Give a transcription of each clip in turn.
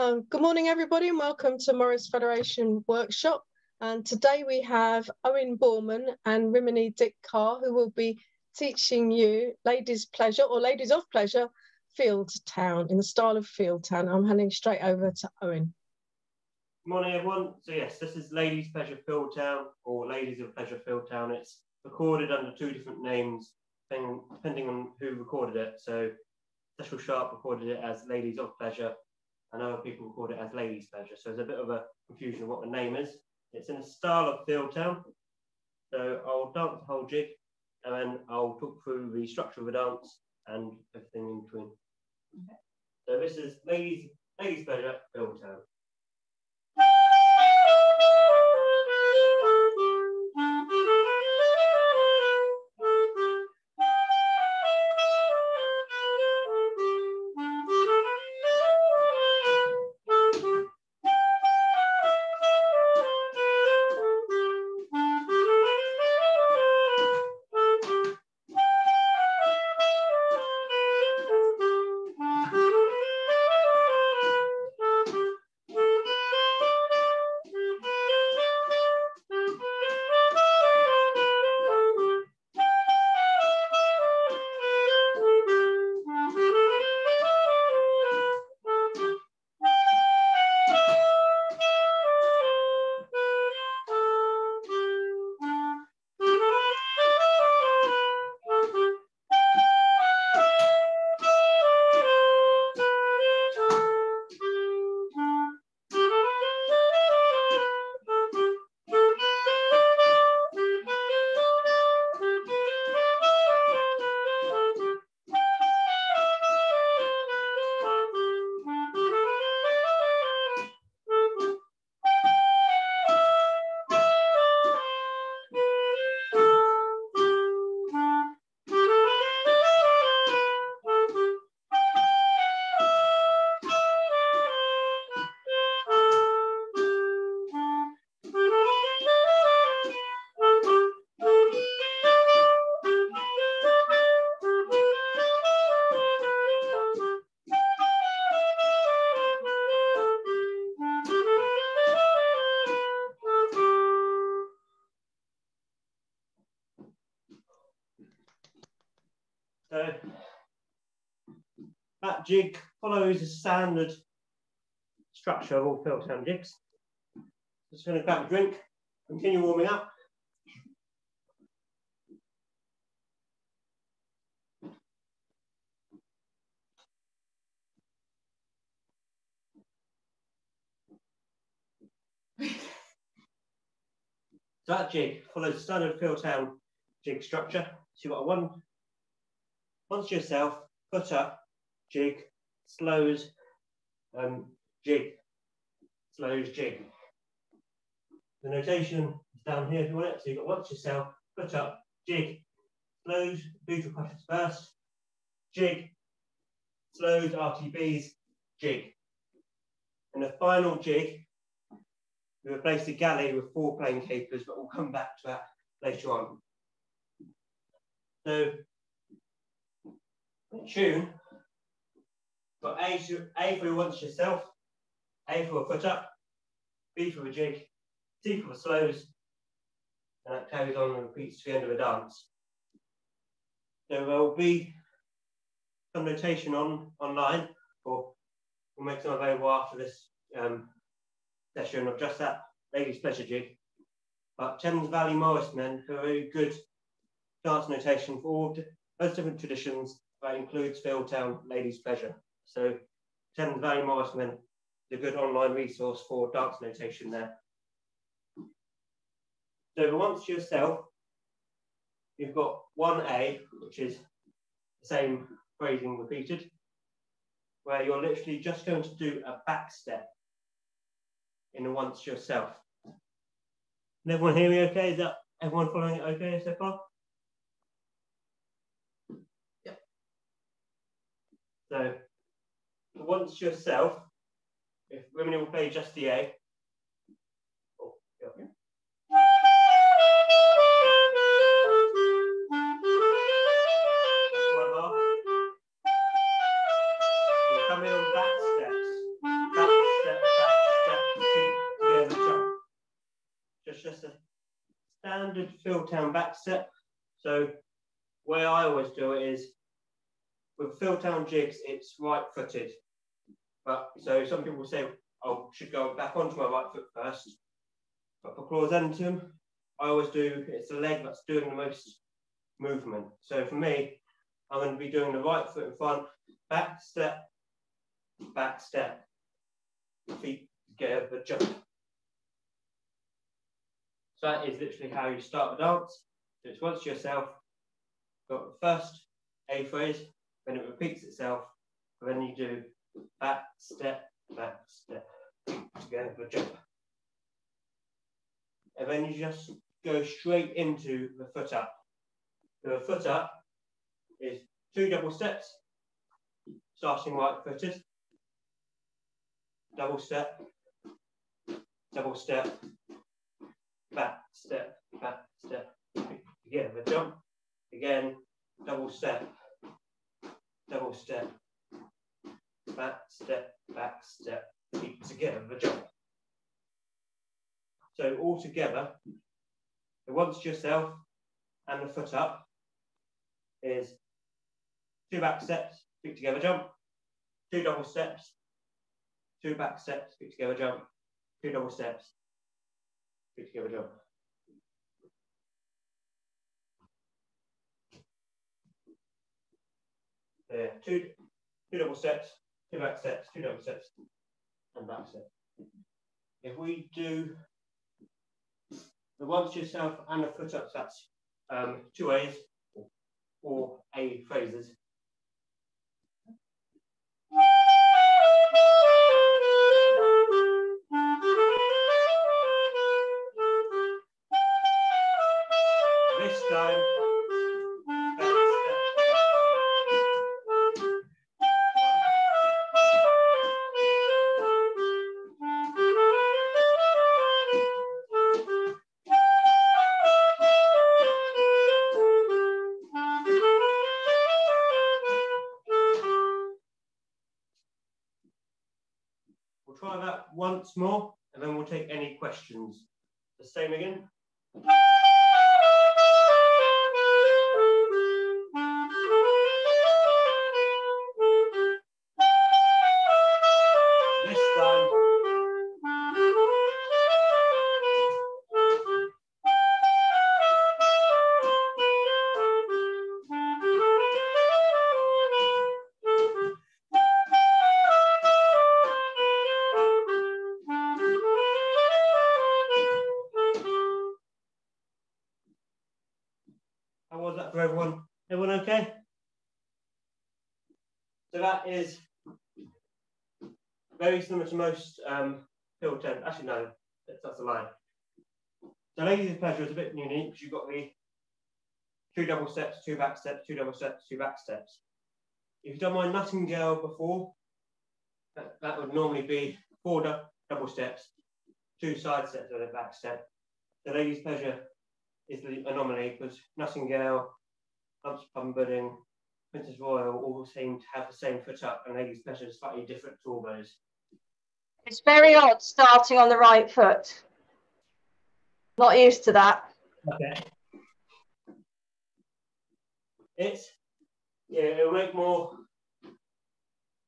Um, good morning, everybody, and welcome to Morris Federation Workshop. And today we have Owain Boorman and Rimini Dick Carr, who will be teaching you Ladies Pleasure or Ladies of Pleasure Field Town in the style of Field Town. I'm handing straight over to Owain. Good morning, everyone. So yes, this is Ladies Pleasure Field Town or Ladies of Pleasure Field Town. It's recorded under two different names, depending on who recorded it. So Cecil Sharp recorded it as Ladies of Pleasure, and other people record it as Ladies Pleasure. So there's a bit of a confusion of what the name is. It's in the style of field town. So I'll dance the whole jig, and then I'll talk through the structure of the dance and everything in between. Okay. So this is Ladies, Ladies Pleasure, Field Town. Jig follows a standard structure of all field town jigs. Just going to grab a drink, continue warming up. so that jig follows standard field town jig structure. So you've got a one, once yourself, put up, jig, slows, um, jig, slows, jig. The notation is down here if you want it. So you've got watch yourself, put up, jig, slows, beetle crushers first, jig, slows, RTBs, jig. And the final jig, we replace the galley with four plain capers, but we'll come back to that later on. So, tune Got A, A for once yourself, A for a put up, B for a jig, C for a slows, and that carries on and repeats to the end of a dance. There will be some notation on online, or we'll make some available after this um, session of just that ladies' pleasure jig. But Thames Valley Morrismen have a very good dance notation for all those different traditions that includes Fieldtown Ladies' Pleasure. So Thames Valley Morrismen is a good online resource for dance notation there. So once yourself, you've got 1A, which is the same phrasing repeated, where you're literally just going to do a back step in the once yourself. Can everyone hear me okay? Is that everyone following it okay so far? Yep. So once yourself, if women will play just the A. Oh, on step, step, jump. Just, just a standard Fieldtown back step. So, way I always do it is with Fieldtown jigs, it's right footed. But so some people say, oh, I should go back onto my right foot first. But for Clausentum, I always do, it's the leg that's doing the most movement. So for me, I'm going to be doing the right foot in front, back step, back step, feet together, jump. So that is literally how you start the dance. So it's once yourself, got the first A phrase, then it repeats itself, then you do back step, back step, together for jump. And then you just go straight into the foot up. The foot up is two double steps, starting right footed, double step, double step, back step, back step, together jump, again, double step, double step, back step, back step, keep together the jump. So all together, the once yourself and the foot up is two back steps, feet together jump, two double steps, two back steps, feet together jump, two double steps, feet together jump. There, two, two double steps, two back steps, two double steps, and back step. If we do the once yourself and the foot ups, that's um, two A's or A phrases. This time, try that once more and then we'll take any questions. The same again. Similar to most um, tent. Actually, no, that's, that's a lie. So ladies' pleasure is a bit unique because you've got the two double steps, two back steps, two double steps, two back steps. If you've done my Nightingale before, that, that would normally be four du double steps, two side steps and a back step. The ladies' pleasure is the anomaly because Nightingale, Lumps Pudding, Princess Royal all seem to have the same foot up and ladies' pleasure is slightly different to all those. It's very odd starting on the right foot. Not used to that. Okay. It's yeah, it'll make more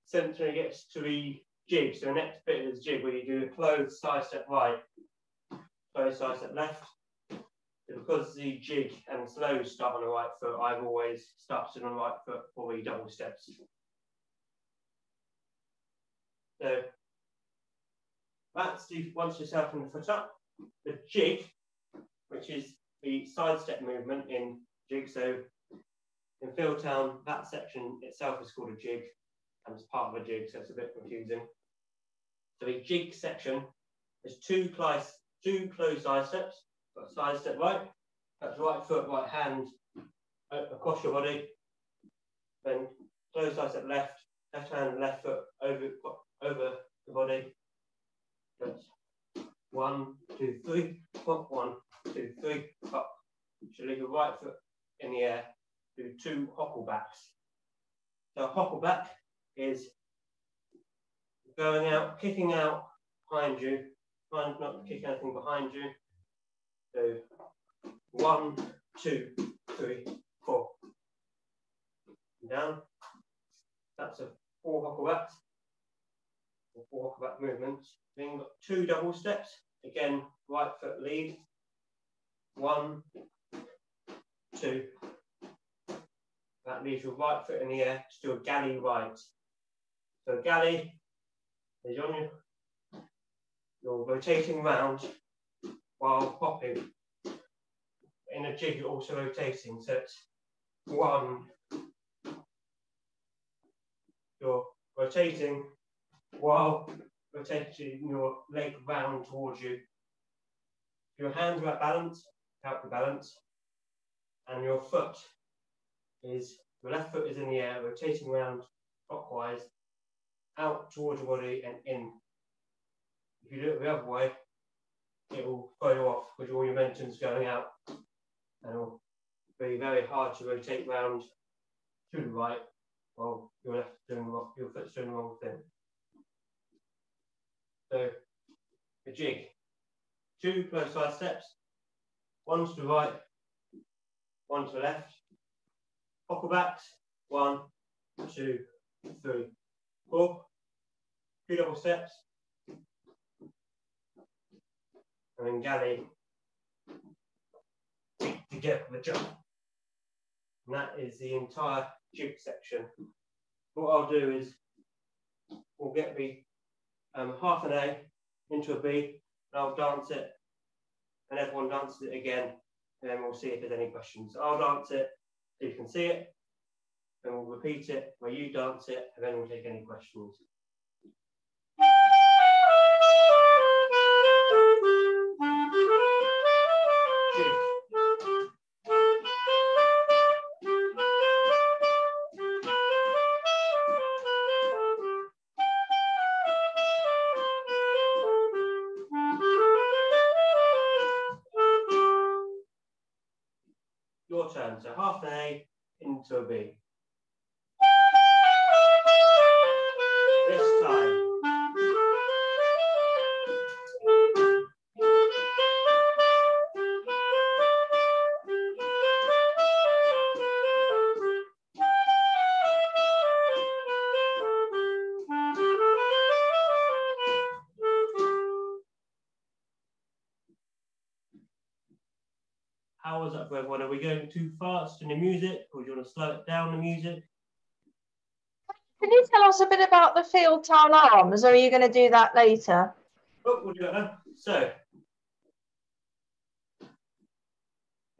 sense when it gets to the jig. So the next bit is jig where you do a closed side step right, closed side step left. Because the jig and slow start on the right foot, I've always started on the right foot for the double steps. So that's the once yourself and the foot up. The jig, which is the side step movement in jig. So in Fieldtown, that section itself is called a jig and it's part of a jig, so it's a bit confusing. So a jig section is two close, two closed side steps. Got side step right, that's right foot, right hand across your body. Then closed side step left, left hand, left foot over over the body. That's one, two, three, pop, one, two, three, pop. So leave your right foot in the air, do two hocklebacks. So hockleback is going out, kicking out behind you, trying not to kick anything behind you, So one, two, three, four. Down. That's a four hockleback. Hockleback movements. Then got two double steps. Again, right foot lead. One, two. That leaves your right foot in the air to do a galley right. So galley is on your, you're rotating round while popping. In a jig, you're also rotating. So it's one, you're rotating while rotating your leg round towards you. Your hands are at balance, out the balance, and your foot is, your left foot is in the air, rotating around clockwise, out towards your body and in. If you do it the other way, it will throw you off because all your momentum's going out and it'll be very hard to rotate round to the right while your left doing your foot's doing the wrong thing. So a jig, two close side steps, one to the right, one to the left, backs, one, two, three, four, two double steps, and then galley. To get the jump. And that is the entire jig section. What I'll do is we'll get the um, half an A into a B, and I'll dance it, and everyone dances it again, and then we'll see if there's any questions. I'll dance it so you can see it, and we'll repeat it where you dance it, and then we'll take any questions. Going too fast in the music or do you want to slow it down the music? Can you tell us a bit about the field town arms, or are you going to do that later? Oh, we'll do that now. So,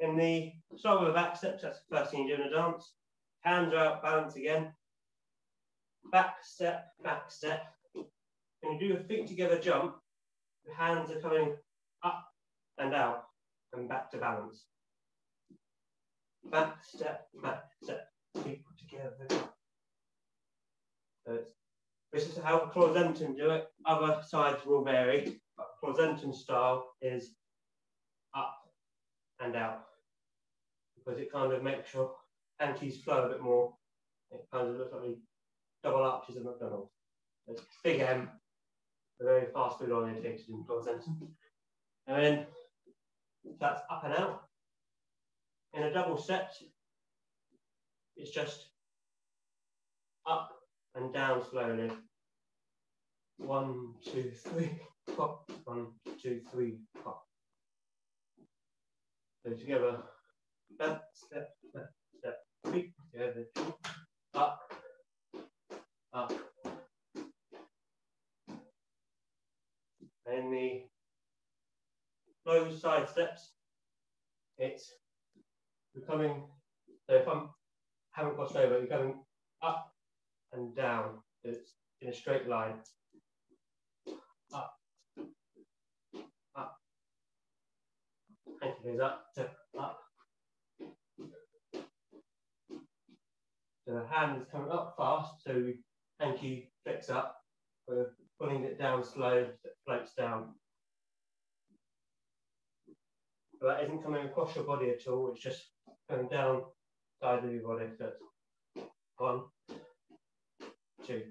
in the start with back steps, that's the first thing you do in a dance. Hands are out, balance again. Back step, back step. When you do a feet together jump, the hands are coming up and out and back to balance. Back step, back step, feet together. So this is how Clausentum do it. Other sides will vary, but Clausentum style is up and out because it kind of makes your hankies flow a bit more. It kind of looks like the double arches of McDonald's. It's big M, a very fast food orientated in Clausentum. And then that's up and out. In a double set, it's just up and down slowly. One, two, three, pop. One, two, three, pop. So together, back step, back step, together, up, up. And the closed side steps, it's becoming, so if I'm haven't crossed over, you're coming up and down. It's in a straight line. Up, up. Hanky goes up to up. So the hand is coming up fast, so hanky flicks up. We're pulling it down slow, so it floats down. But that isn't coming across your body at all, it's just down side of your body. So it's one, two.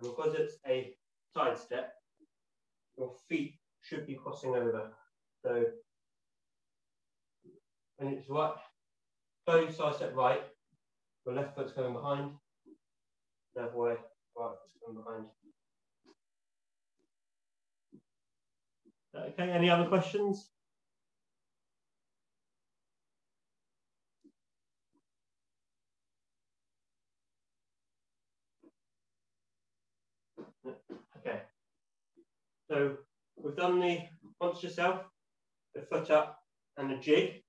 And because it's a side step, your feet should be crossing over. So when it's right, close side step right, your left foot's going behind, left way, right foot's going behind. Okay, any other questions? Okay. So we've done the once yourself, the foot up and the jig.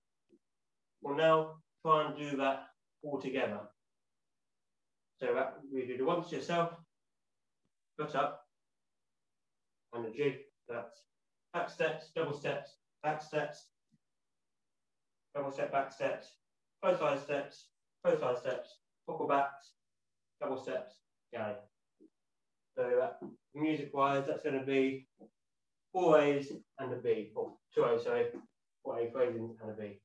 We'll now try and do that all together. So that we do the once yourself, foot up, and the jig. That's back steps, double steps, back steps, double step, back steps, both side steps, both side steps, buckle backs, double steps, galley. So uh, music wise, that's going to be four A's and a B, or two A's, sorry, four A phrasing and a B.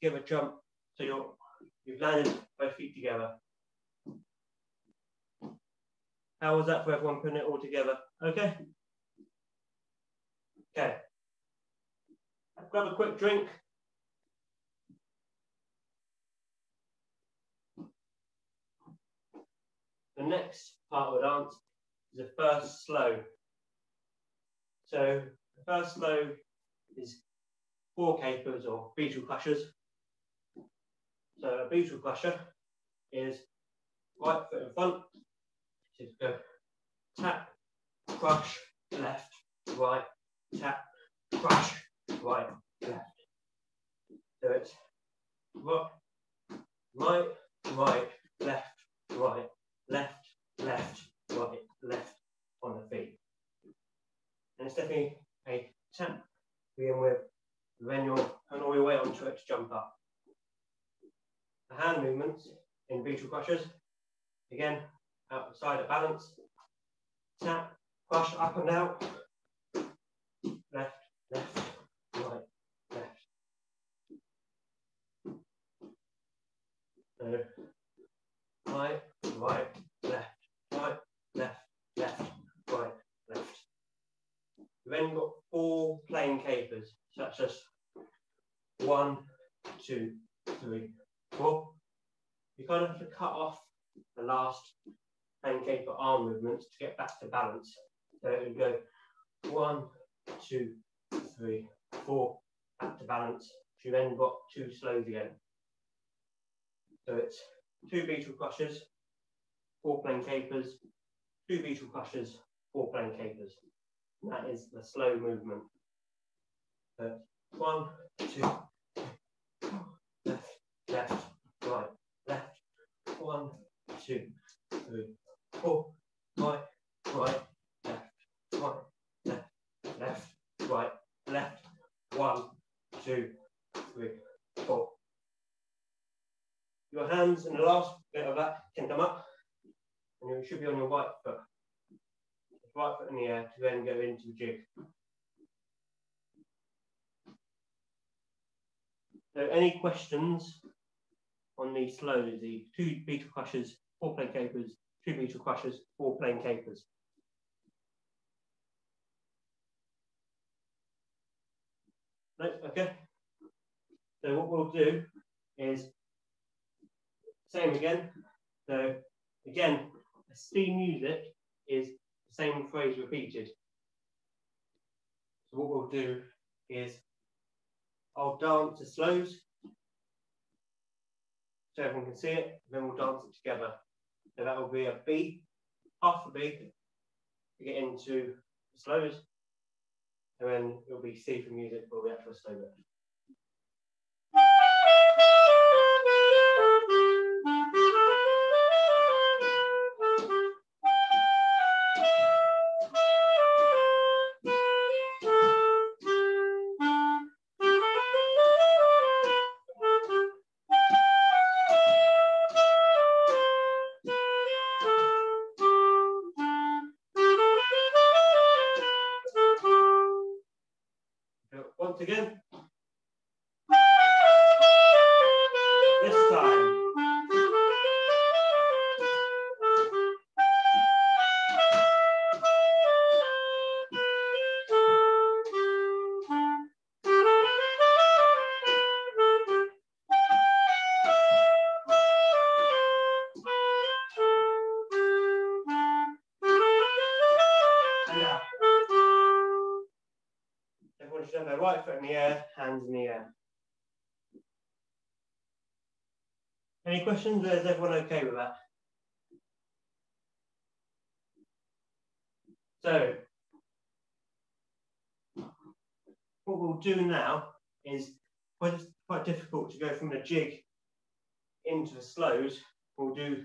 together jump. So you're, you've landed both feet together. How was that for everyone putting it all together? Okay? Okay. Grab a quick drink. The next part of the dance is the first slow. So the first slow is four capers or beetle clashes. So a beetle clasher is right foot in front, so go tap, crush, left, right, tap, crush, right, left. So it's right, right, right, left, right, left, left, right, left on the feet. And it's definitely a tap. Begin with, then you'll turn all your way onto it to jump up the hand movements in beetle crushers. Again, outside of balance. Tap, crush up and out. Left, left, right, left. So, right, right, left, right, left, left, right, left. We've then got four plain capers, such as one, two, three, well, you kind of have to cut off last pancake arm movements to get back to balance. So it would go one, two, three, four, back to balance. You then got two slows again. So it's two beetle crushers, four plain capers, two beetle crushers, four plain capers. And that is the slow movement. So one, two, left, right, left, one, two, three, four, right, right, left, right, left, left, right, left, one, two, three, four. Your hands in the last bit of that can come up, and you should be on your right foot. Right foot in the air to then go into the jig. So any questions on these slows, the two beetle crushers, four plain capers, two beetle crushers, four plain capers. No, okay. So what we'll do is same again. So again, steam music is the same phrase repeated. So what we'll do is I'll dance the slows so everyone can see it, then we'll dance it together. So that will be a B, half a B, we get into the slows, and then it'll be C for music for the actual slow bit. Questions? Or is everyone okay with that? So, what we'll do now is quite, quite difficult to go from the jig into the slows. We'll do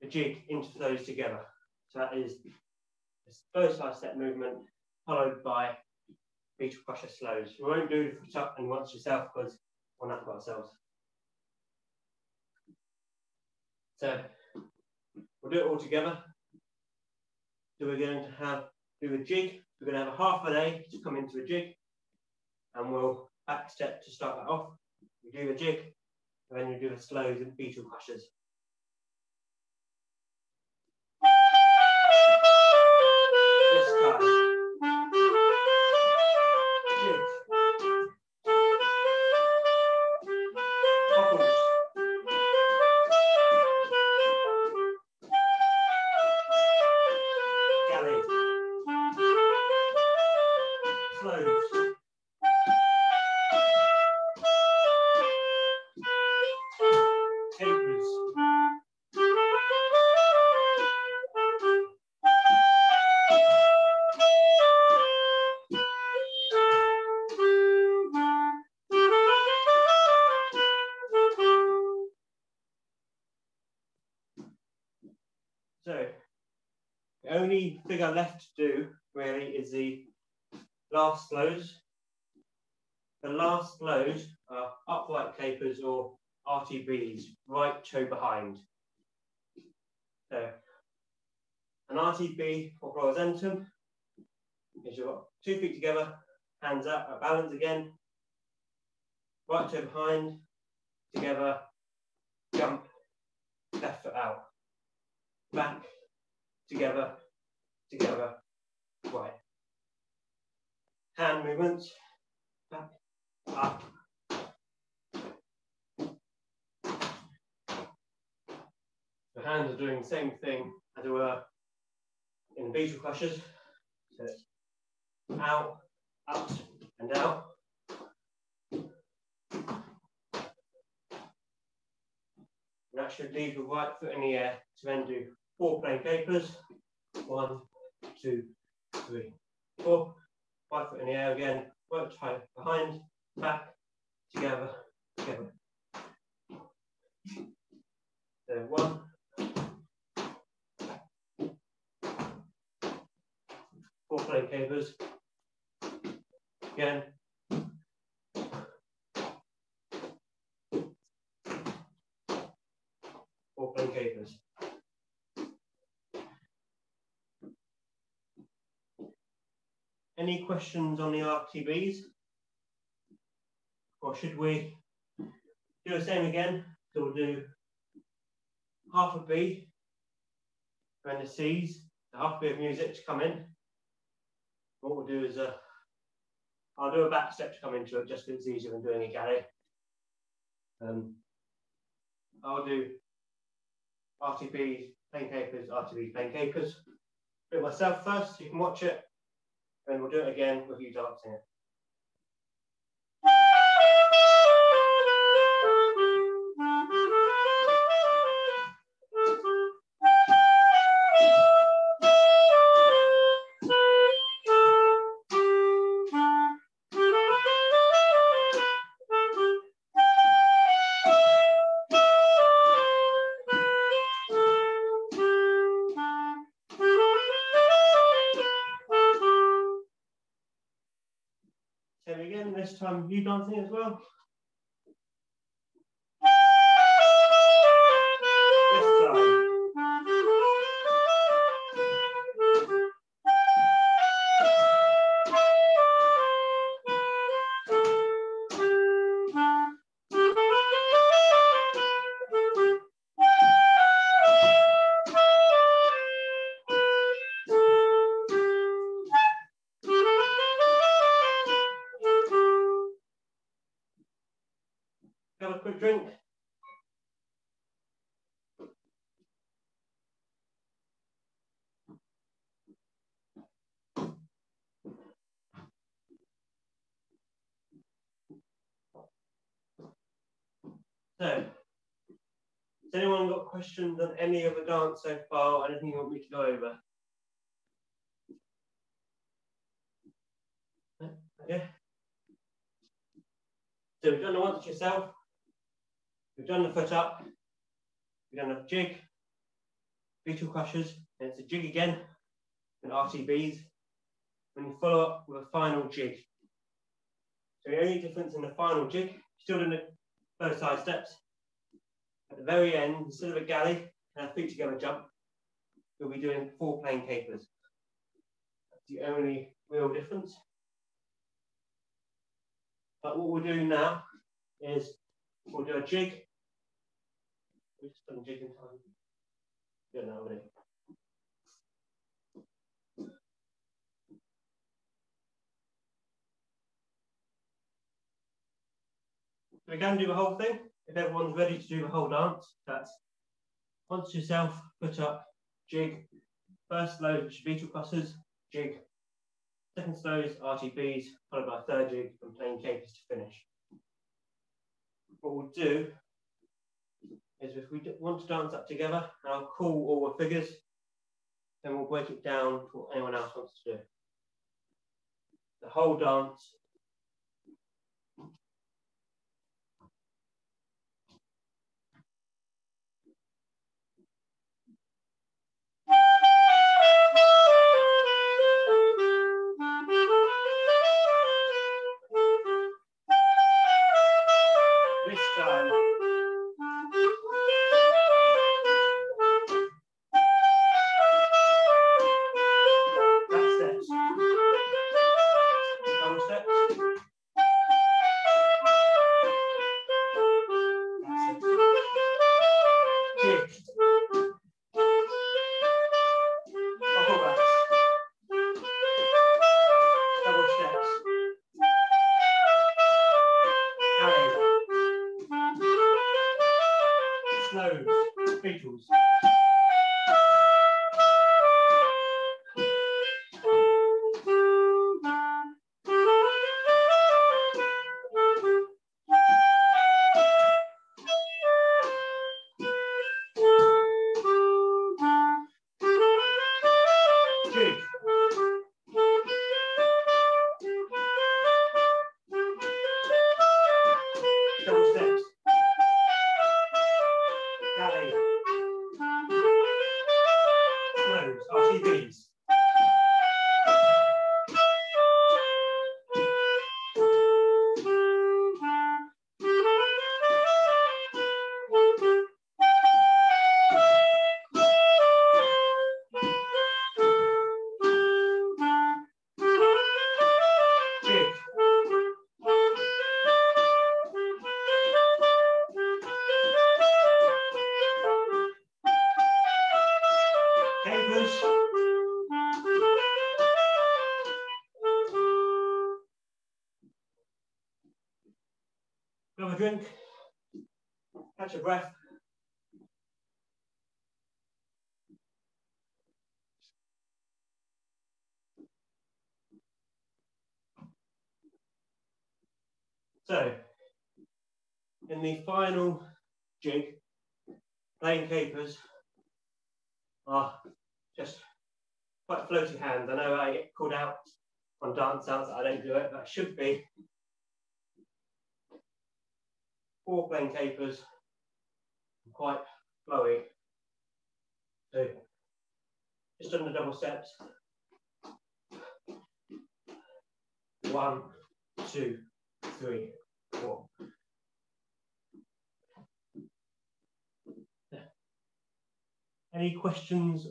the jig into slows together. So that is a slow side step movement followed by beach crusher slows. We won't do the foot up and once yourself because we're not of ourselves. So we'll do it all together. So we're going to have do a jig. We're going to have a half to come into a jig, and we'll back step to start that off. We do the jig, and then we do the slows and beetle crushers. Thing I left to do really is the last slows. The last slows are upright capers or RTBs, right toe behind. So, an RTB or prosentum is got two feet together, hands up balance again, right toe behind, together, jump, left foot out back, together, together, right. Hand movements, back, up. The hands are doing the same thing as they were in the beetle crushers. So out, up, and out. And that should leave the right foot in the air to then do four plain capers. One, two, three, four. Foot in the air again. Work tight behind, back, together, together. So one. Four plain capers. Again. Four plain capers. Any questions on the RTBs? Or should we do the same again? So we'll do half a B and the C's, the half a bit of music to come in. What we'll do is uh, I'll do a back step to come into it just because it's easier than doing a galley. Um, I'll do RTBs, plain capers, RTBs, plain capers. Do it myself first, you can watch it. And we'll do it again with you dancing it. You dancing as well. On any of the dance so far? Anything you want me to go over? Uh, yeah. So we've done the once yourself. We've done the foot up. We've done the jig, beetle crushers, and it's a jig again, and RTBs. And you follow up with a final jig. So the only difference in the final jig, still doing the both side steps. At the very end, instead of a galley and a feet together jump, you'll be doing four plain capers. That's the only real difference. But what we're doing now is we'll do a jig. We've just done jig in time. Yeah, no, already. We can do the whole thing. If everyone's ready to do the whole dance, that's once yourself, put up, jig. First load beetle crosses, jig. Second slows, RTBs, followed by third jig and plain capers to finish. What we'll do is if we want to dance up together, I'll call all the figures, then we'll break it down to what anyone else wants to do. The whole dance this time. Breath. So, in the final jig, plain capers are just quite floaty hands. I know I get called out on dance outs I don't do it, but it should be four plain capers, quite flowy. So, just on the double steps. One, two, three, four. Any questions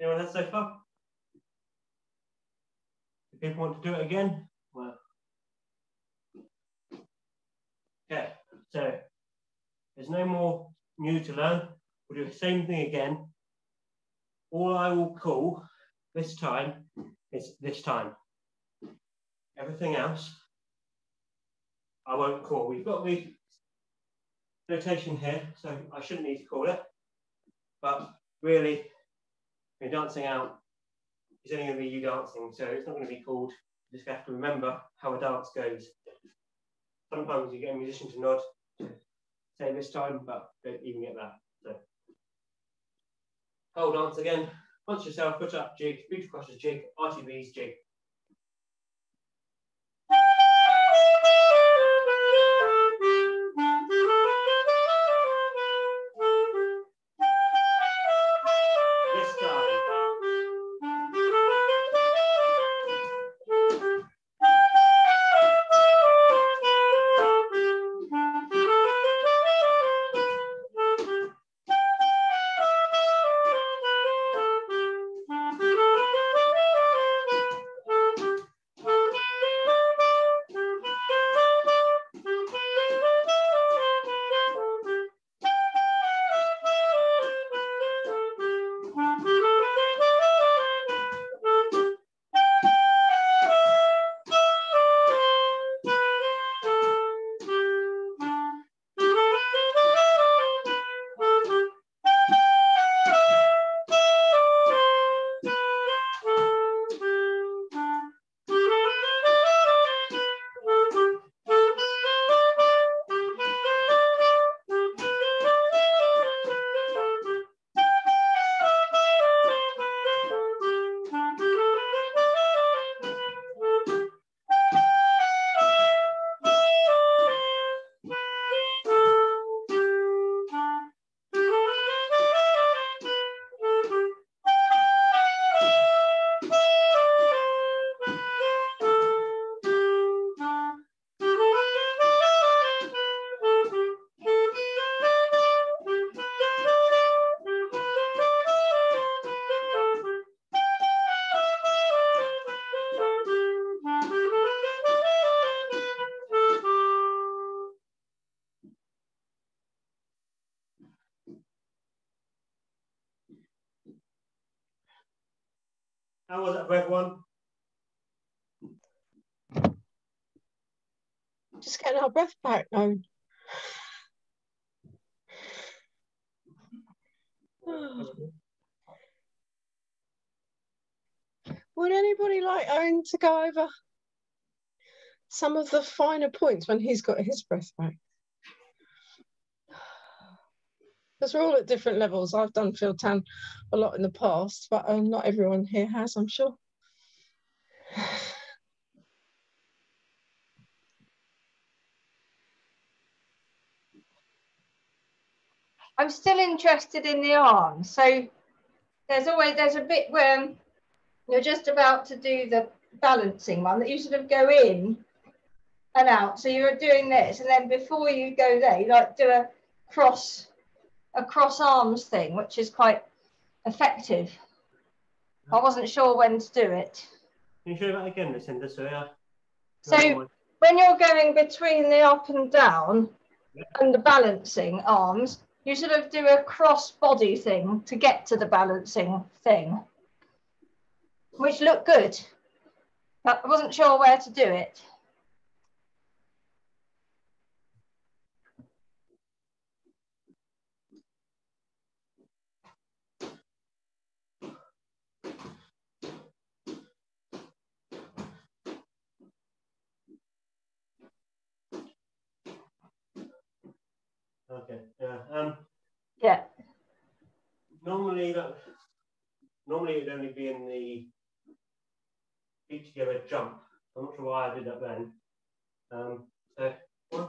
anyone has so far? If people want to do it again, well. Okay, so there's no more new to learn. We'll do the same thing again. All I will call this time is this time. Everything else, I won't call. We've got the notation here, so I shouldn't need to call it. But really, you're dancing out, it's only going to be you dancing, so it's not going to be called. You just have to remember how a dance goes. Sometimes you get a musician to nod say this time, but don't even get that. So whole dance again. Punch yourself, put up jig, across the jig, RTBs jig. Breath back now. Would anybody like Owain to go over some of the finer points when he's got his breath back? Because we're all at different levels. I've done Fieldtown a lot in the past, but um, not everyone here has, I'm sure. I'm still interested in the arms. So there's always there's a bit where you're just about to do the balancing one that you sort of go in and out. So you're doing this, and then before you go there, you like do a cross a cross arms thing, which is quite effective. I wasn't sure when to do it. Can you show that again, Lucinda? So, yeah. So when you're going between the up and down Yeah. and the balancing arms, you sort of do a cross body thing to get to the balancing thing, which looked good. But I wasn't sure where to do it. Um. Yeah. Normally that. Normally it'd only be in the feet together jump. I'm not sure why I did that then. Um. So one.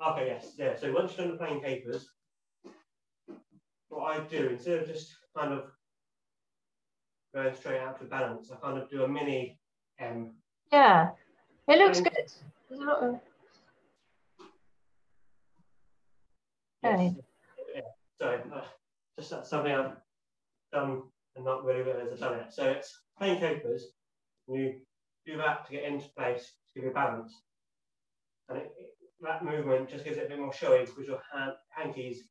Okay, yes, yeah. So once you've done the plain capers, what I do, instead of just kind of going straight out to balance, I kind of do a mini M. Yeah, it looks good. There's a lot of... Okay. Yeah, so uh, just that's something I've done and not really realised I've done it. So it's plain capers. You do that to get into place to give you balance. And it, that movement just gives it a bit more showy because your hand, hankies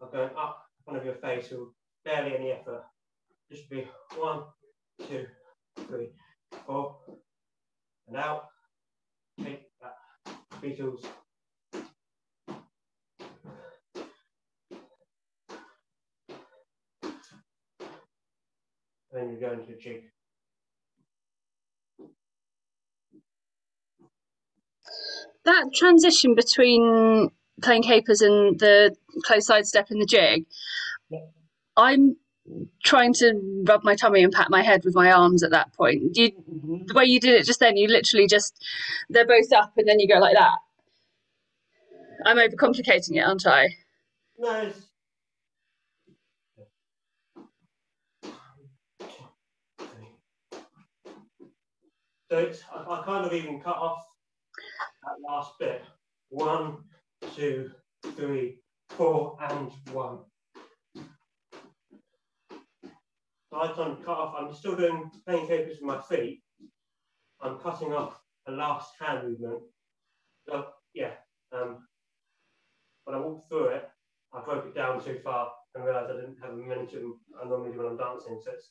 are going up in front of your face with barely any effort. Just be one, two, three, four, and out. Take that. Beatles. And then you go into jig. that transition between plain capers and the close side step and the jig, Yeah. I'm trying to rub my tummy and pat my head with my arms at that point. You, mm-hmm. the way you did it just then, you literally just they're both up and then you go like that. I'm overcomplicating it, aren't I? No, So it's, I, I kind of even cut off that last bit. One, two, three, four, and one. So I kind of cut off, I'm still doing plain capers with my feet. I'm cutting off the last hand movement. So yeah, um, when I walked through it, I broke it down too far and realised I didn't have the momentum I normally do when I'm dancing. So it's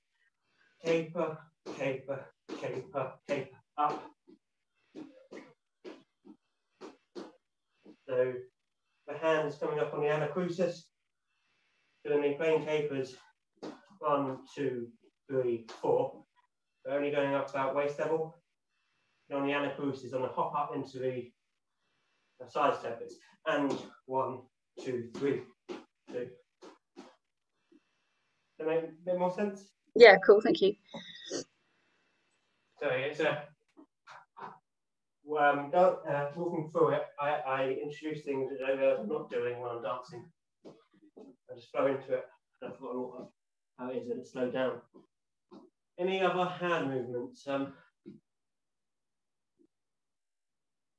caper, caper, caper, caper, up. So the hand is coming up on the anacrusis, doing the plain capers, one, two, three, four. They're only going up about waist level. And on the anacrusis, is on the hop up into the, side steppers. And one, two, three, two. Does that make a bit more sense? Yeah, cool. Thank you. So it's a um, don't, uh, walking through it, I, I introduce things that I I'm not doing when I'm dancing. I just flow into it. and I've forgotten what, how it is it slowed down. Any other hand movements? Um,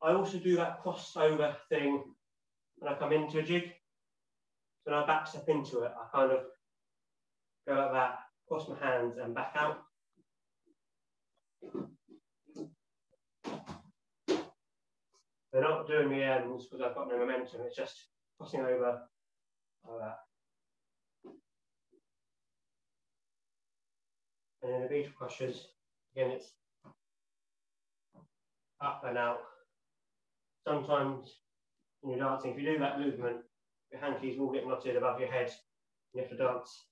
I also do that crossover thing when I come into a jig. So when I back step into it, I kind of go like that, cross my hands and back out. They're not doing the ends because I've got no momentum. It's just crossing over like that. And then the beetle crushers, again, it's up and out. Sometimes when you're dancing, if you do that movement, your hankies will get knotted above your head. You have to dance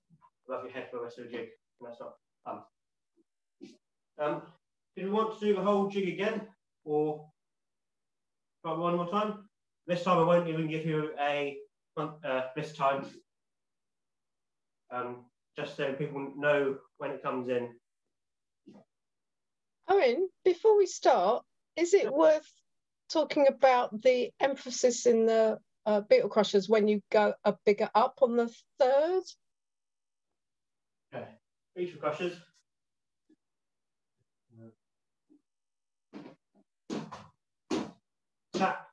above your head for the rest of the jig, and that's not fun. Um, did we want to do the whole jig again, or try one more time? This time I won't even give you a uh, this time, um, just so people know when it comes in. Owain, before we start, is it worth talking about the emphasis in the uh, beetle crushers when you go a bigger up on the third? Okay, beetle crushers. Tap,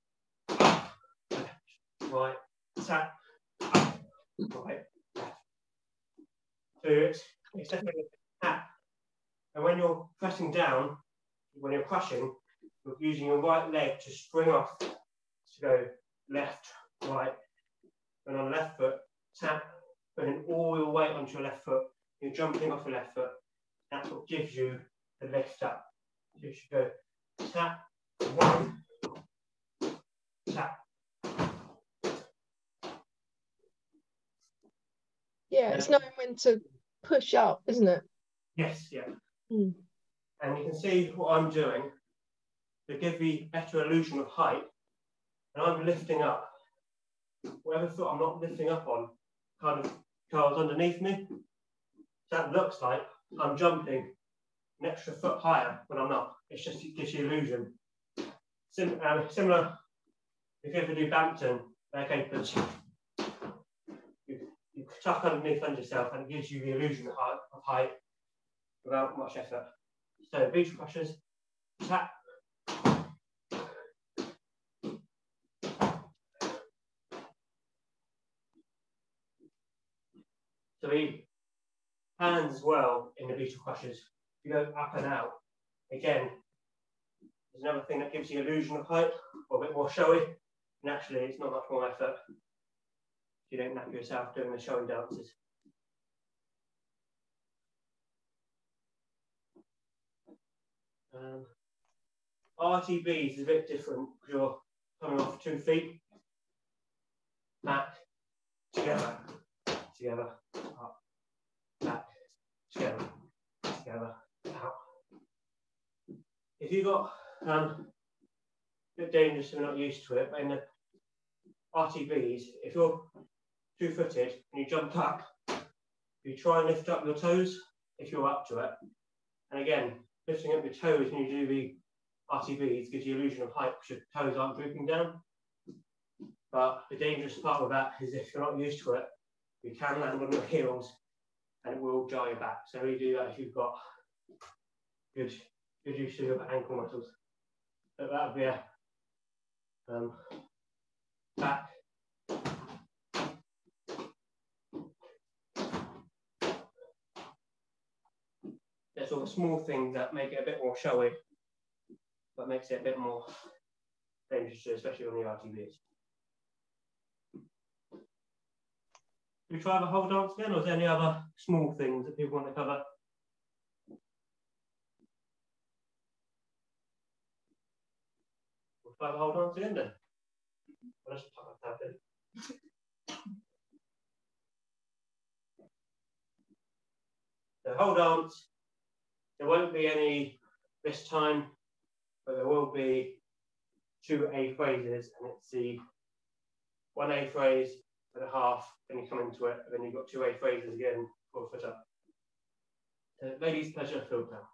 right, tap, right. So it's, it's definitely a tap. And when you're pressing down, when you're crushing, you're using your right leg to spring off to go left, right. And on the left foot, tap, putting all your weight onto your left foot. You're jumping off your left foot. That's what gives you the lift up. You should go tap, one, tap. Yeah, it's knowing when to push up, isn't it? Yes, yeah. Mm. And you can see what I'm doing to give the better illusion of height. And I'm lifting up. Whatever foot I'm not lifting up on kind of curls underneath me. That looks like I'm jumping an extra foot higher when I'm not. It's just it gives you illusion. Sim um, similar, if you ever do Bampton, you, you tuck underneath under yourself and it gives you the illusion of height, of height without much effort. So beetle crushers, tap. So he hands well in the beetle crushers. You go up and out. Again, there's another thing that gives you the illusion of height, or a bit more showy. Naturally, it's not much more effort. You don't nap yourself doing the showy dances. Um, RTBs is a bit different because you're coming off two feet, back, together, together, up, back, together, together, out. If you've got um, a bit dangerous you're not used to it, but in the RTBs, if you're two footed and you jump up, you try and lift up your toes if you're up to it. And again, lifting up your toes when you do the RTBs gives you illusion of height because your toes aren't drooping down. But the dangerous part of that is if you're not used to it, you can land on your heels and it will jar your back. So you do that if you've got good, good use of your ankle muscles. But that would be a um, back all the small things that make it a bit more showy, but makes it a bit more dangerous, especially on the RTBs. we try the whole dance again, or is there any other small things that people want to cover? We'll try the whole dance again then. Well, let's that in. The whole dance there won't be any this time, but there will be two A phrases, and it's the one A phrase and a half, then you come into it, and then you've got two A phrases again for a foot up. Ladies' pleasure Fieldtown.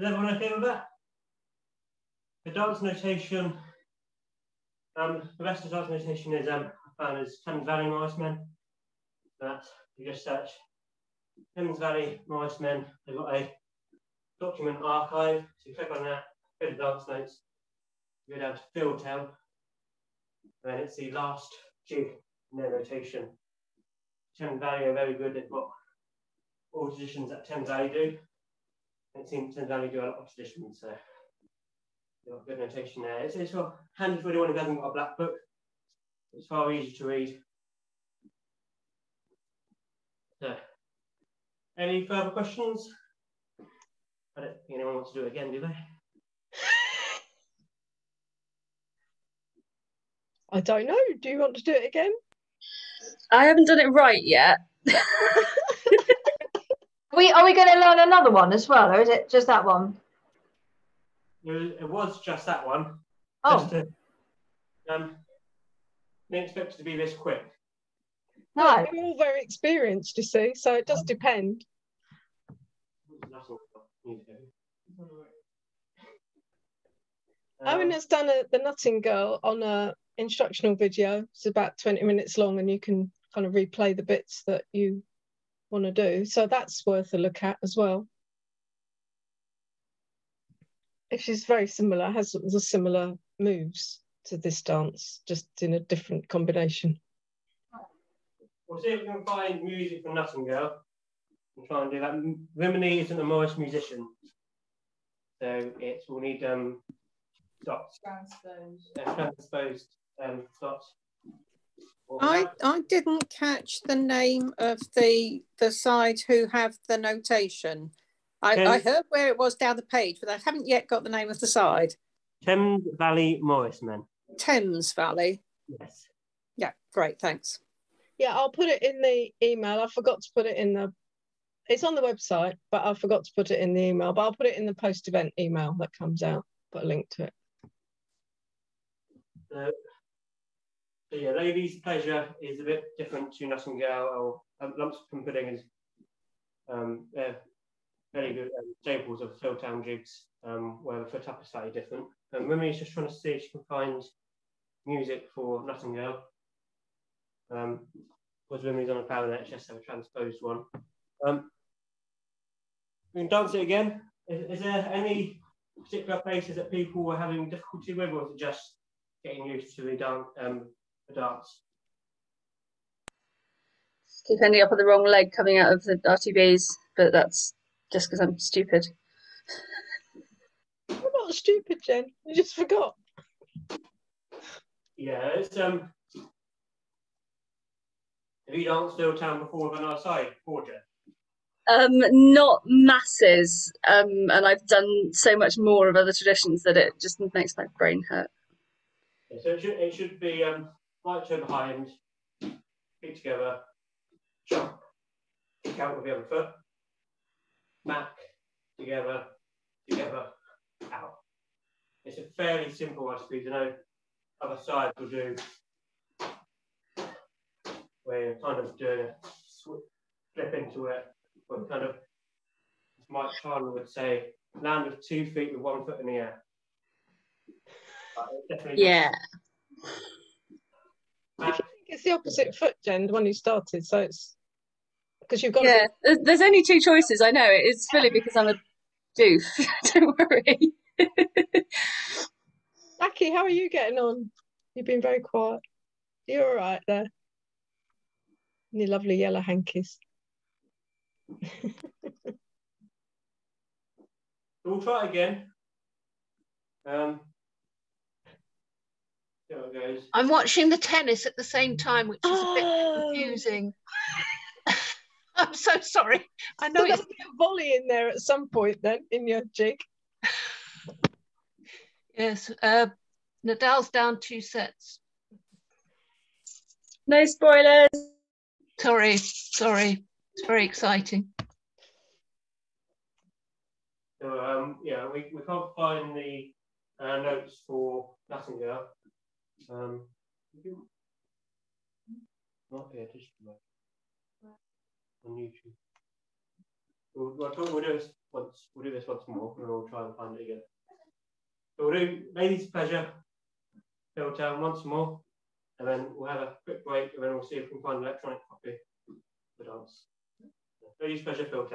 Is everyone okay with that? The dance notation, um, the rest of the dance notation is um, I found is Thames Valley Morris Men. That you just search Thames Valley Morris Men. They've got a document archive. So you click on that, go to dance notes, go down to Fieldtown, and then it's the last jig in their rotation. Thames Valley are very good. They've got all traditions that Thames Valley do. And it seems Thames Valley do a lot of tradition, so you've got good notation there. It's, it's handy for anyone who hasn't got a black book. It's far easier to read. So, any further questions? I don't think anyone wants to do it again, do they? I don't know. Do you want to do it again? I haven't done it right yet. Are we are we going to learn another one as well, or is it just that one? It was, just that one. Oh, Just to, um, didn't expect it to be this quick. no. We're all very experienced, you see, so it does depend. Owain Um, has done a, the Nutting Girl on a instructional video. It's about 20 minutes long and you can kind of replay the bits that you want to do. So that's worth a look at as well. If she's very similar, has the similar moves to this dance, just in a different combination. We'll see if we can find music from Nutting Girl and try and do that. Rimini isn't a Morris musician, so it will need um, stops, Transposed. uh, transposed um, stops. Or- I, I didn't catch the name of the the side who have the notation. I, I heard where it was down the page, but I haven't yet got the name of the side. Thames Valley Morris men. Thames Valley. Yes. Yeah, great, thanks. Yeah, I'll put it in the email. I forgot to put it in the. It's on the website, but I forgot to put it in the email. But I'll put it in the post-event email that comes out. Put a link to it. So, so yeah, ladies' pleasure is a bit different to Nutting Girl or um, lumps and pudding is um, they're very good um, staples of Fieldtown jigs, um, where the foot up is slightly different. Um, Mimi's just trying to see if she can find music for Nutting Girl. Um, was Mimi's on a clarinet, she has to have a transposed one. Um, we can dance it again. Is, is there any particular places that people were having difficulty with, or is it just getting used to the dance? Um, the dance? Keep ending up on the wrong leg coming out of the RTBs, but that's just because I'm stupid. I'm not stupid, Jen. You just forgot. Yeah, it's um. Have you danced Fieldtown before with another side, Georgia? Um, not masses, um, and I've done so much more of other traditions that it just makes my brain hurt. Yeah, so it should it should be um right toe behind, feet together, jump, kick out with the other foot, back, together, together, out. It's a fairly simple recipe to know. Other sides will do where you're kind of doing a flip into it, but kind of as Mike Chandler would say, land with two feet with one foot in the air. Yeah. back, It's the opposite foot, Jen, the one you started. So it's because you've got Yeah, to there's, there's only two choices. I know it's fully because I'm a doof. Don't worry. Jackie, how are you getting on? You've been very quiet. You're all right there. In your lovely yellow hankies. We'll try again. Um, there it goes. I'm watching the tennis at the same time, which is a bit confusing. I'm so sorry. I know So it's there'll a volley in there at some point then in your jig. yes. Uh, Nadal's down two sets. No spoilers. Sorry, sorry. It's very exciting. So um, yeah, we, we can't find the uh, notes for Nutting Girl. Um, not just on YouTube. We'll, we'll, talk, we'll do this once. We'll do this once more, and we'll try and find it again. So we'll do ladies' pleasure. Fieldtown once more, and then we'll have a quick break, and then we'll see if we can find an electronic copy the dance. Ladies' pleasure, Fill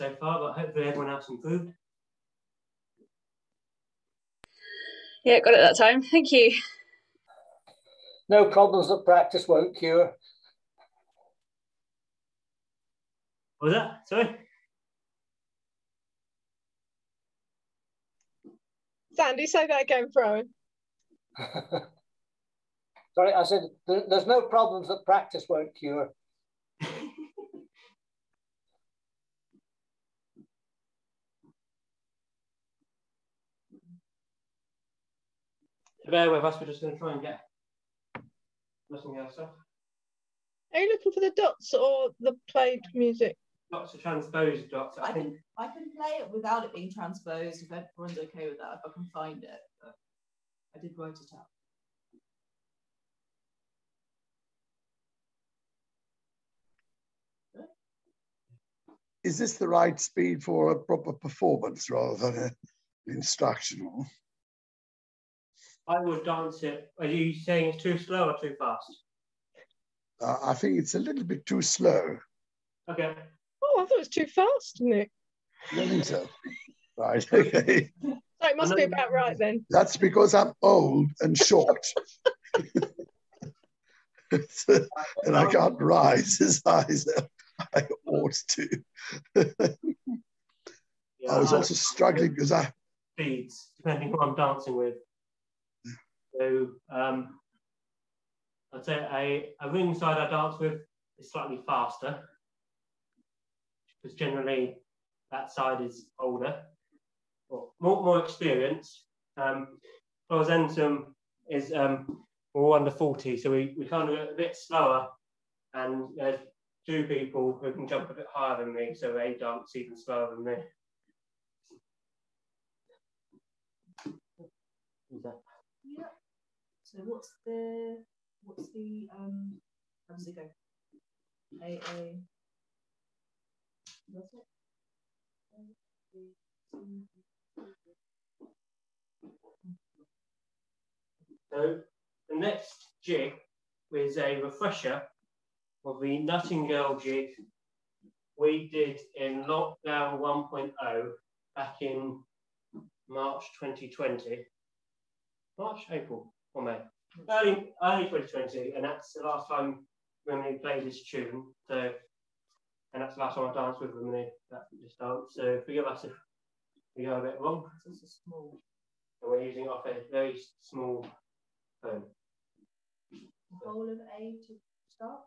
worst so far, but hopefully everyone else improved. Yeah, got it that time. Thank you. No problems that practice won't cure. What was that? Sorry? Sandy, say that again for Sorry, I said there's no problems that practice won't cure. Bear with us, we're just going to try and get nothing else off. Are you looking for the dots or the played music? Lots of transposed dots. I I think can I can play it without it being transposed if everyone's okay with that, if I can find it. But I did write it out. Is this the right speed for a proper performance rather than an instructional? I would dance it. Are you saying it's too slow or too fast? Uh, I think it's a little bit too slow. Okay. Oh, I thought it was too fast, Nick. You don't think so? Right, okay. So it must be about right then. That's because I'm old and short. and I can't rise as high as I ought to. Yeah, I was also struggling because I speeds, depending on who I'm dancing with. So um, I'd say a, a ring side I dance with is slightly faster because generally that side is older or more, more experienced. Um, is um, more under 40, so we, we kind of a bit slower and there's two people who can jump a bit higher than me, so they dance even slower than me. So what's the what's the um how does it go? A A what's it? So the next jig is a refresher of the Nutting Girl jig we did in lockdown 1.0 point oh back in March 2020. March, April, or May. Early, early 2020, and that's the last time Rimini played this tune. So, and that's the last time I danced with Rimini, that this dance. So forgive us if we go a bit wrong. It's a small And we're using off a very small phone. whole of A to start.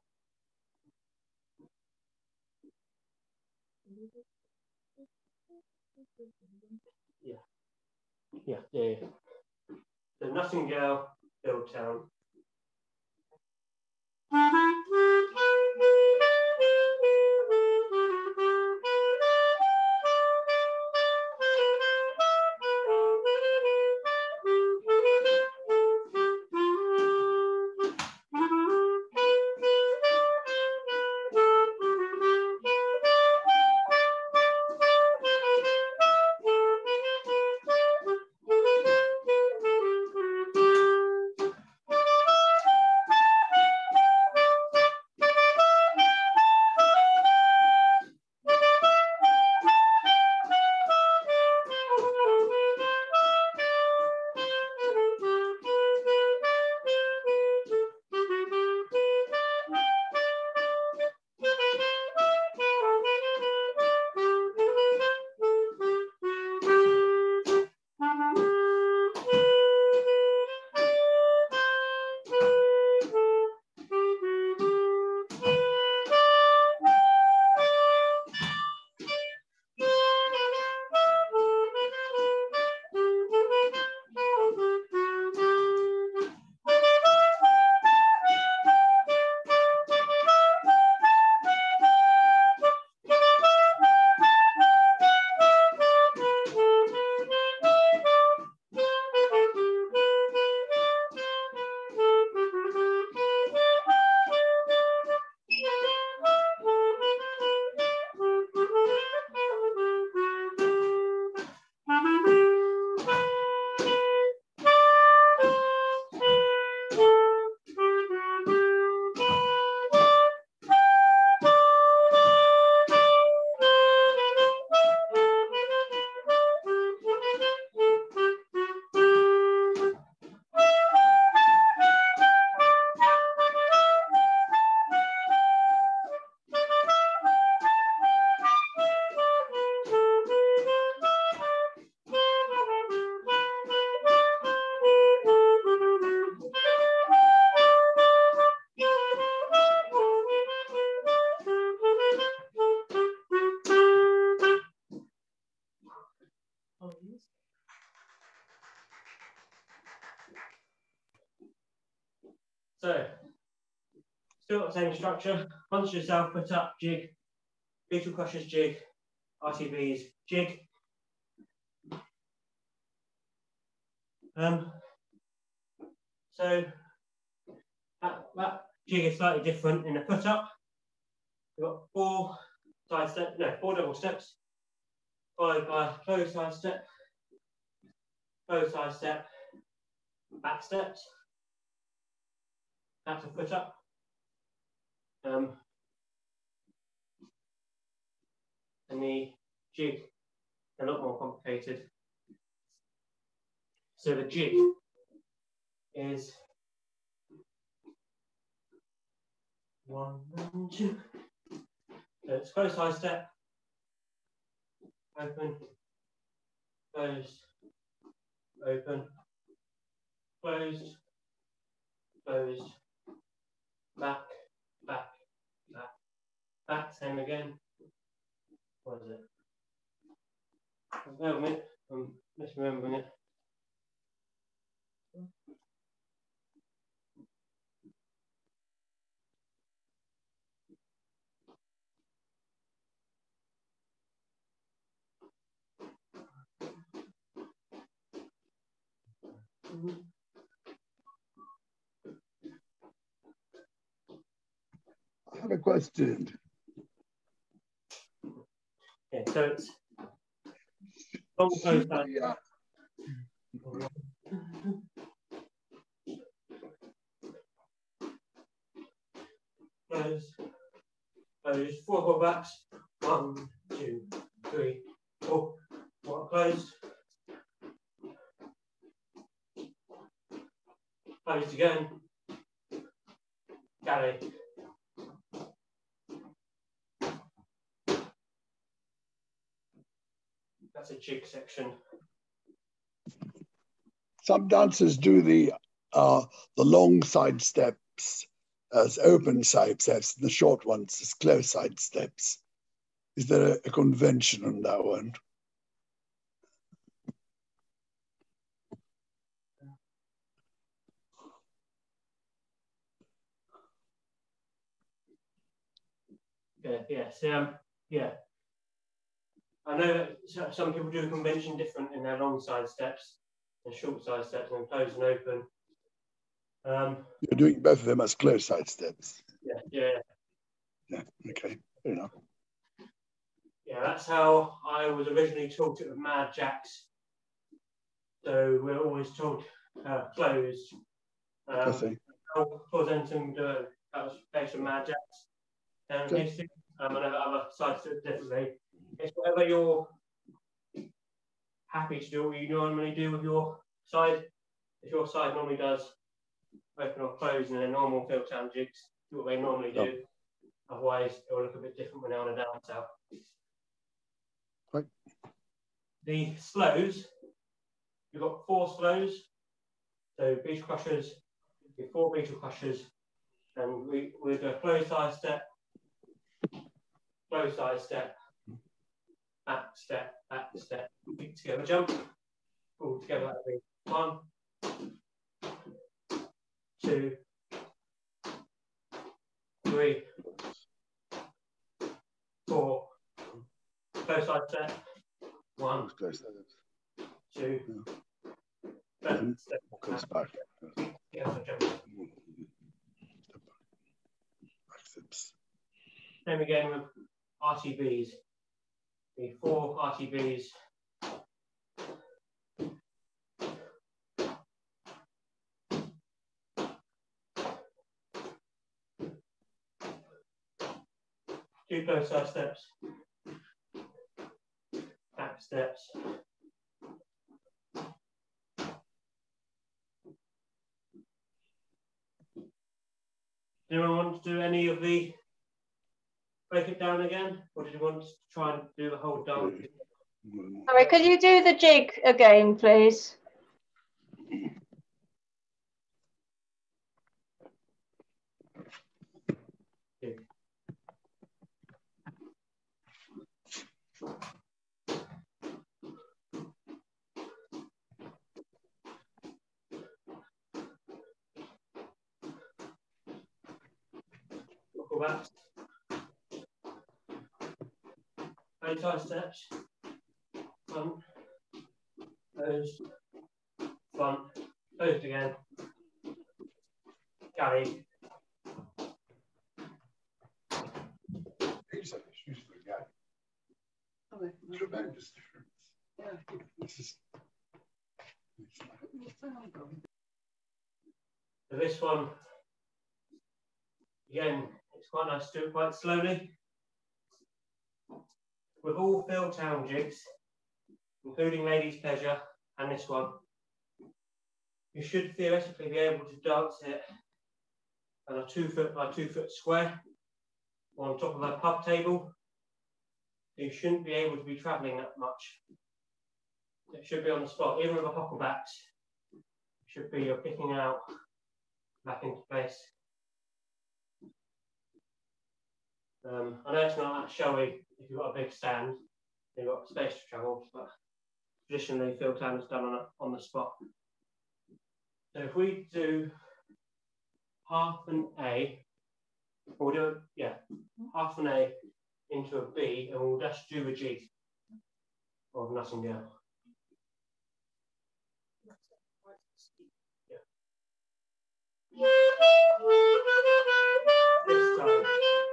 Yeah, yeah. yeah. The Nothing Fieldtown built out. Mm-hmm. Structure. Punch yourself, put up, jig, beetle crushers, jig, RTBs, jig. Um, so that, that jig is slightly different in the put up. We've got four side steps, no, four double steps, followed by close side step, close side step, back steps. That's a put up. Um, and the jig a lot more complicated. So the jig is one and two. So it's close side step, open, closed, open, closed, closed, back, back, back, same again. What is it? Bear I'm misremembering it. I have a question. Yeah, so it's long close side. Yeah. Close, close, four pull backs. One, two, three, four. One closed. Closed again. Galley. That's a jig section. Some dancers do the uh, the long side steps as open side steps, and the short ones as close side steps. Is there a, a convention on that one? Yeah, yes, um, yeah. I know some people do a convention different in their long side steps and short side steps and close and open. Um, You're doing both of them as close side steps. yeah, yeah, Yeah, okay, fair enough. yeah. That's how I was originally taught it with Mad Jacks. So we're always taught uh, closed. I Um, see. how Clausentum do it. That was based on Mad Jacks. And Okay. um, I know that other sides do it differently. It's whatever you're happy to do, what you normally do with your side. If your side normally does open or close and then normal Fieldtown jigs, do what they normally do. Otherwise, it will look a bit different when they're on a dance out. Right. The slows, you've got four slows. So beetle crushers, your four beetle crushers, and we do a close side step, close side step, back step, back step, kick together jump, all together that'll be one, two, three, four, close side step, one, Close two, back step, Comes back. together jump. Same again with RTBs. The four RTBs. Two close side steps. Back steps. Anyone want to do any of the break it down again, or did you want to try and do the whole dance? Sorry, could you do the jig again, please? pull back. Very tight steps. Front, closed, front, closed again. Galley, Excuse the guy. Tremendous difference. This is. So this one, again, it's quite nice to do it quite slowly. With all Fieldtown jigs, including Ladies Pleasure and this one, you should theoretically be able to dance it on a two foot by two foot square on top of a pub table. You shouldn't be able to be travelling that much. It should be on the spot, even with a hockleback. Should be you're picking out back into place. Um, I know it's not that showy if you've got a big stand, you've got space to travel, but traditionally Fieldtown is done on, a, on the spot. So if we do half an A, we'll do yeah, half an A into a B, and we'll just do a G of Nightingale. This time.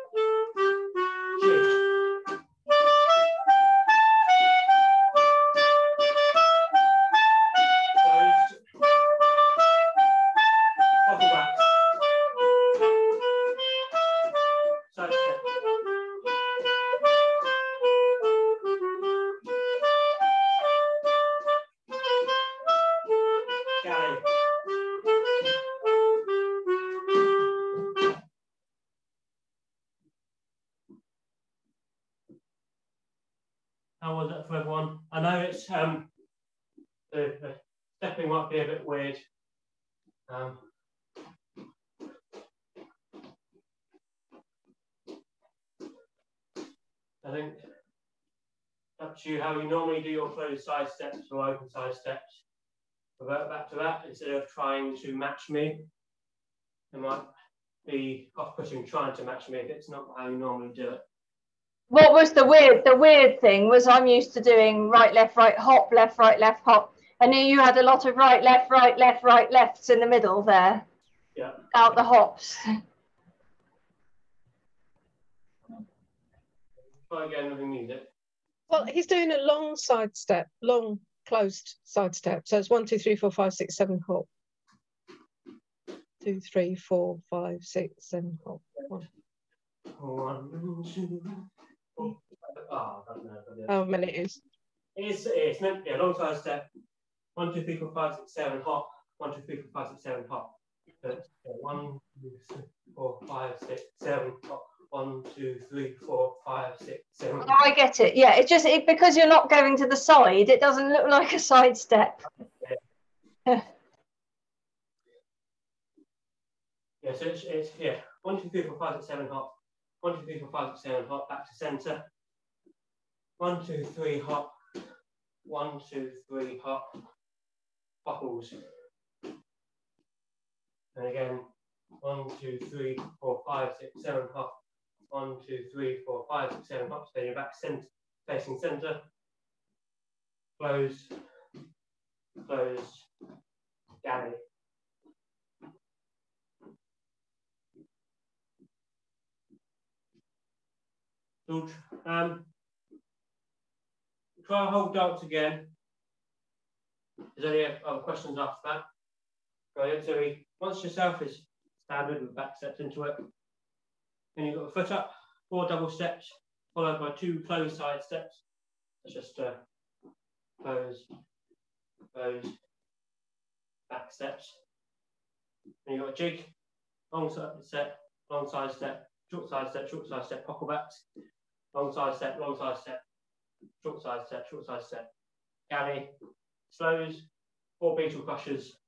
How was that for everyone? I know it's um the, the stepping might be a bit weird. Um, I think up to you how you normally do your closed side steps or open side steps. Revert back to that instead of trying to match me. It might be off-putting trying to match me if it's not how you normally do it. What was the weird? The weird thing was I'm used to doing right, left, right, hop, left, right, left, hop. I knew you had a lot of right, left, right, left, right, lefts in the middle there, Yeah. out the hops. Try again with the music. Well, he's doing a long side step, long closed side step. So it's one, two, three, four, five, six, seven, hop. Two, three, four, five, six, seven, hop. One. One, two, four. Oh, I don't know. I don't know. How many it is? It's, it's meant to be a long side step. One, two, three, four, five, six, seven, hop. One, two, three, four, five, six, seven, hop. Uh, one, two, three, four, five, six, seven, hop. One, two, three, four, five, six, seven. Oh, I get it. Yeah, it's just it, because you're not going to the side, it doesn't look like a side step. Yeah, so it's, it's yeah. One, two, three, four, five, six, seven, hop. One, two, three, four, five, six, seven, hop. Back to center. One, two, three, hop. One, two, three, hop. Buckles. And again, one, two, three, four, five, six, seven, hop. One, two, three, four, five, six, seven, hops. Then you're back center, facing center. Close. Close. Galley. George, um, try a whole dance again. Is there any other questions after that? Brilliant. So we, once yourself is standard with back steps into it, then you've got a foot up, four double steps, followed by two closed side steps. It's just uh, close, close, back steps. Then you've got a jig, long side step, long side step, short side step, short side step, hocklebacks, long side step, long side step, short side step, short side step, galley, slows, four beetle crushers,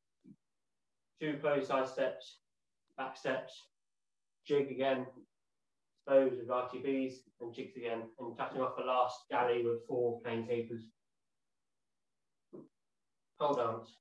two closed side steps, back steps, jig again, slows with RTBs, and jigs again, and touching off the last galley with four plain capers. Hold dance.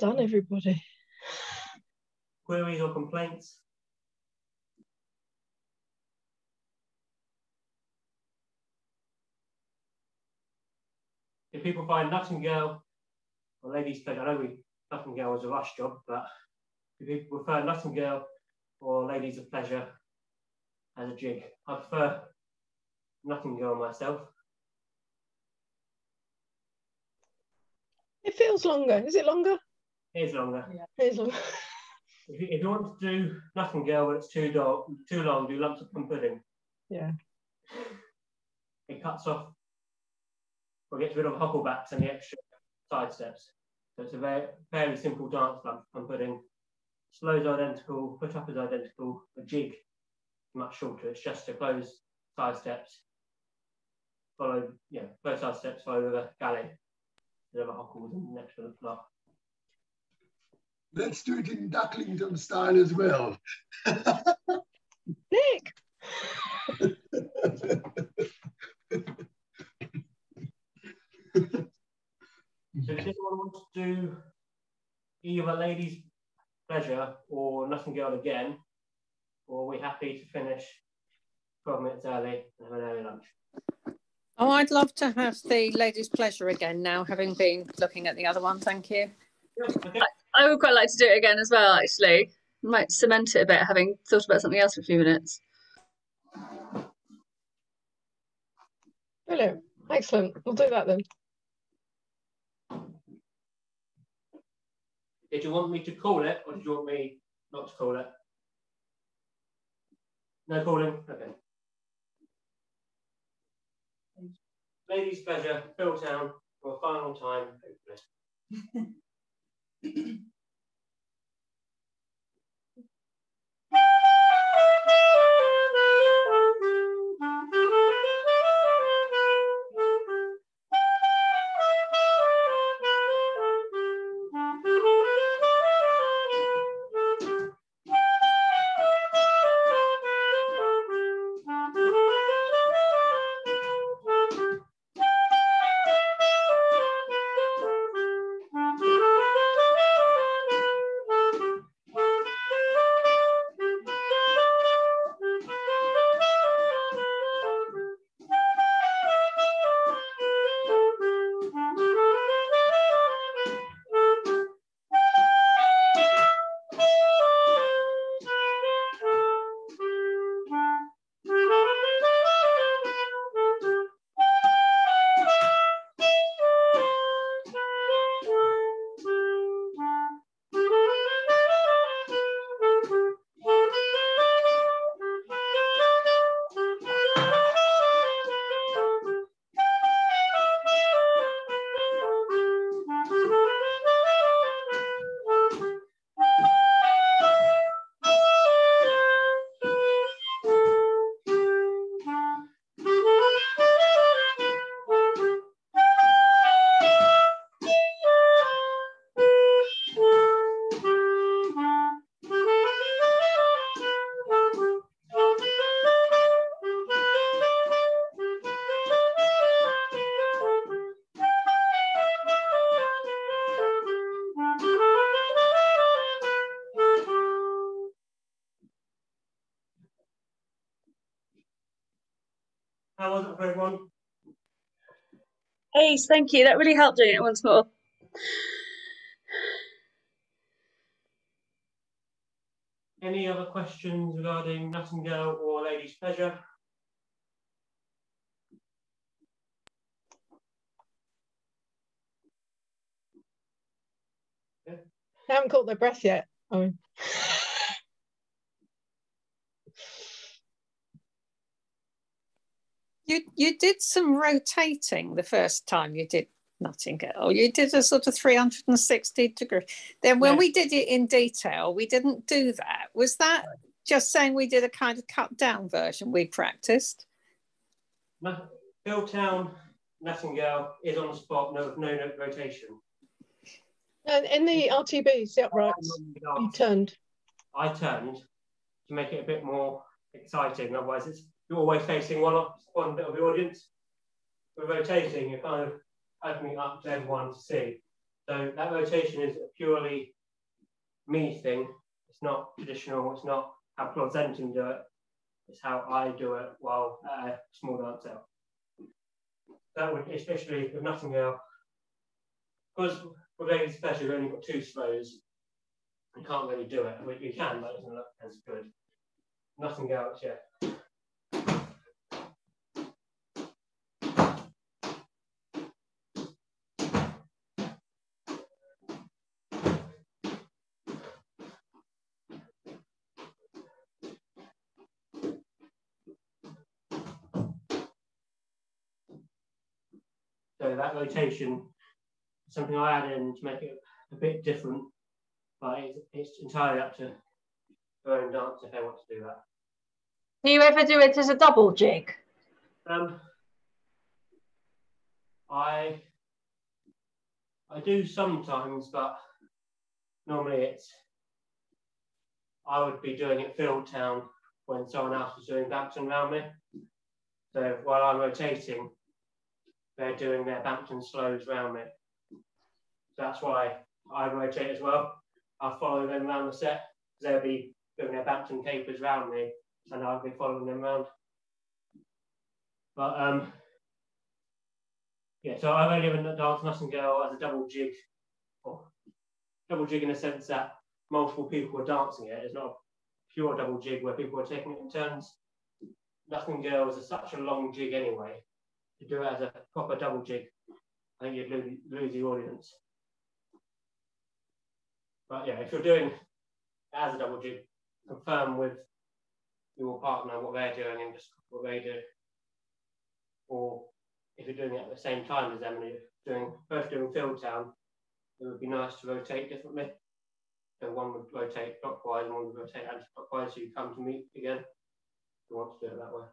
Well done, everybody. Queries or complaints? If people find Nightingale or Ladies Pleasure, I know we, Nightingale was a rush job, but if people prefer Nightingale or Ladies of Pleasure as a jig, I prefer Nightingale myself. It feels longer. Is it longer? Here's longer. Yeah. Is longer. If you, if you want to do Nightingale, but it's too, do- too long, do lumps of plum pudding. Yeah. It cuts off or gets rid of hocklebacks and the extra side steps. So it's a very, very simple dance lump plum pudding. Slows identical, put up is identical, a jig much shorter. It's just to close side steps, follow, yeah, close side steps, follow the galley. Instead of a huckle with an extra block. Let's do it in Ducklington style as well. Nick. So does anyone want to do either ladies' pleasure or Nightingale again? Or are we happy to finish 12 minutes early and have an early lunch? Oh, I'd love to have the ladies' pleasure again now, having been looking at the other one. Thank you. Okay. I would quite like to do it again as well, actually. Might cement it a bit, having thought about something else for a few minutes. Brilliant. Excellent. We'll do that then. Did you want me to call it or did you want me not to call it? No calling? Okay. Ladies' pleasure, Fieldtown for a final time, hopefully. Thank you. Ace, thank you. That really helped doing it once more. Any other questions regarding Nightingale or Lady's Pleasure? They haven't caught their breath yet. I mean. You you did some rotating the first time you did Nightingale. You did a sort of 360 degree. Then when Yeah. we did it in detail, we didn't do that. Was that just saying we did a kind of cut down version we practiced? No, Fieldtown, Nightingale is on the spot, no, no, no rotation. And in the RTBs, the uprights, you turned. I turned to make it a bit more exciting. Otherwise, it's you're always facing one one bit of the audience. With rotating, you're kind of opening up to everyone to see. So that rotation is a purely me thing. It's not traditional. It's not how Claude do it. It's how I do it while at a small dance out. That would, especially with Nightingale, because with Ladies Special, we've only got two slows. You can't really do it. Well, you can, but it doesn't look as good. Nothing else yet. So that rotation something I add in to make it a bit different, but it's, it's entirely up to their own dance if they want to do that. Do you ever do it as a double jig? Um, I I do sometimes, but normally it's I would be doing it Fieldtown when someone else was doing Bampton around me. So while I'm rotating, they're doing their Bampton slows around me. That's why I rotate as well. I'll follow them around the set. They'll be doing their Bampton capers around me, and I'll be following them around. But um, yeah, so I've only ever danced Nightingale as a double jig, or double jig in the sense that multiple people are dancing it. It's not a pure double jig where people are taking it in turns. Nightingale is a, such a long jig anyway. To do it as a proper double jig, I think you'd lose, the audience. But yeah, if you're doing as a double jig, confirm with your partner what they're doing and just what they do. Or if you're doing it at the same time as you're doing both doing Fieldtown, it would be nice to rotate differently. So one would rotate clockwise and one would rotate anti-clockwise so you come to meet again. If you want to do it that way.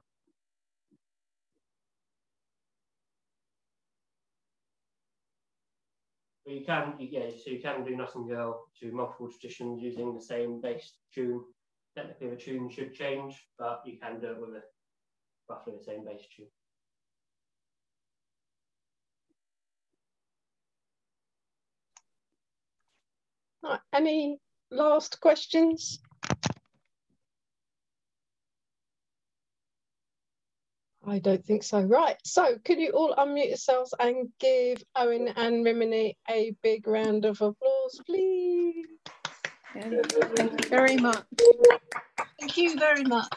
But you can, yeah, so you can do Nightingale to multiple traditions using the same bass tune. Technically, the tune should change, but you can do it with a roughly the same bass tune. Any last questions? I don't think so. Right. So could you all unmute yourselves and give Owain and Rimini a big round of applause, please? Yeah, Thank you very much. Thank you very much.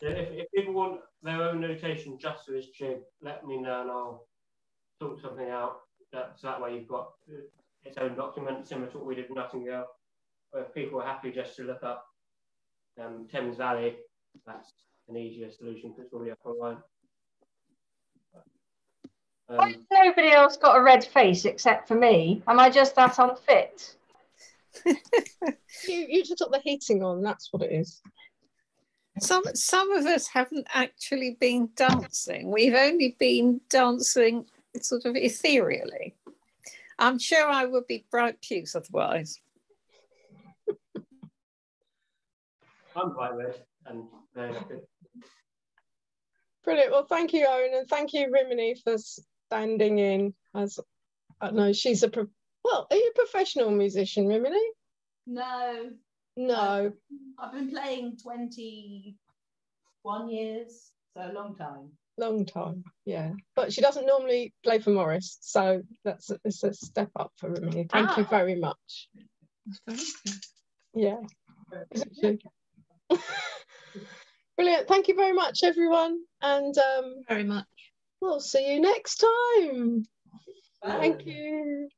So if, if people want their own notation just for this jig, let me know and I'll sort something out. That, so that way you've got its own document, similar to what we did in Nottingham. Where if people are happy just to look up um, Thames Valley, that's an easier solution because it's already up online. Why Um, has nobody else got a red face except for me? Am I just that unfit? You you just got the heating on, that's what it is. Some some of us haven't actually been dancing. We've only been dancing sort of ethereally. I'm sure I would be bright pews otherwise. I'm quite red and very happy. Brilliant. Well, thank you, Owain, and thank you, Rimini, for standing in. As I don't know, she's a pro- well. Are you a professional musician, Rimini? No, No. I've been playing 20, One years, so a long time. Long time, yeah. But she doesn't normally play for Morris, so that's a, it's a step up for Rimini. Thank you Ah. very much. Yeah. Isn't she? Brilliant. Thank you very much, everyone. And um, Very much. we'll see you next time. Thank you.